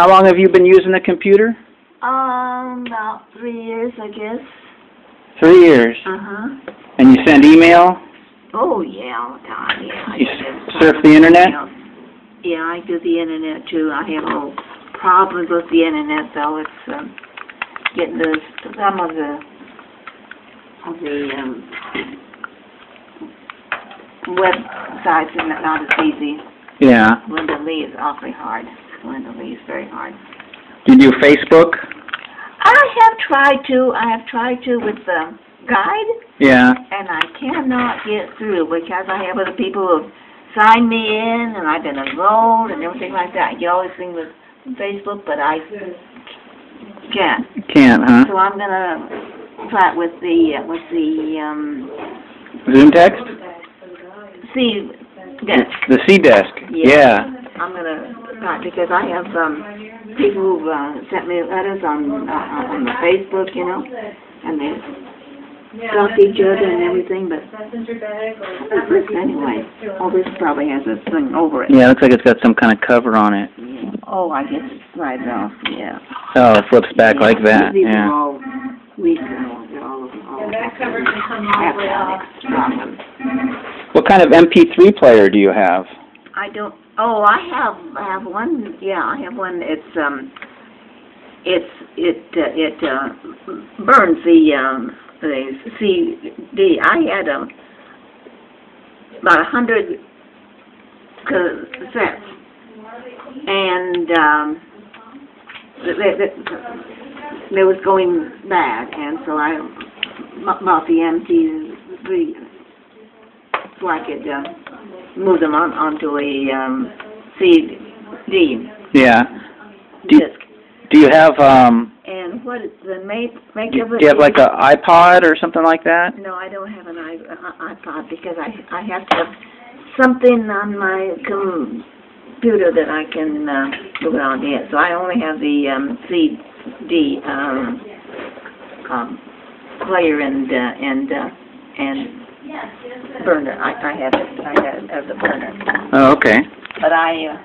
How long have you been using the computer? Um, about three years, I guess. Three years. Uh-huh. And you send email? Oh, yeah, all the time, yeah. I You surf the internet? Yeah, I do the internet too. I have no problems with the internet though. It's, um, getting the, some of the, of the, um, websites are not not as easy. Yeah. Linda Lee is awfully hard. Linda very hard. Do you do Facebook? I have tried to, I have tried to with the guide, Yeah. and I cannot get through because I have other people who've signed me in, and I've been enrolled and everything like that. All these things with Facebook, but I can't. Can't, huh? So I'm gonna try it with the, uh, with the, um, ZoomText? C desk. The C desk. Yeah. Yeah. I'm gonna try, because I have, some people who've, uh, sent me letters on, uh, on the Facebook, you know, and they talk to each other and everything, but this anyway, oh, this probably has a thing over it. Yeah, it looks like it's got some kind of cover on it. Yeah. Oh, I guess it slides off, yeah. Oh, it flips back Yeah, like that. These are Yeah. all recent, they're all, all electronics problems. What kind of MP3 player do you have? I don't, oh, I have, I have one, yeah, I have one, it's, um, it's, it, uh, it, uh, burns the, um, the CD. I had, um, about a hundred cassettes. And, um, th- th- th- was going bad, and so I bought the MP3 so I could, uh, move them on, onto a, um, CD Yeah. Do you, disc. do you have um And what is the make, make do of it? you have like a iPod or something like that? No, I don't have an i- iPod because I, I have to have something on my computer that I can, uh, move it on it. So I only have the, um, CD, um, um, player and, uh, and, uh, and burner. I, I have it, I have, have the burner. Oh, okay. But I, uh,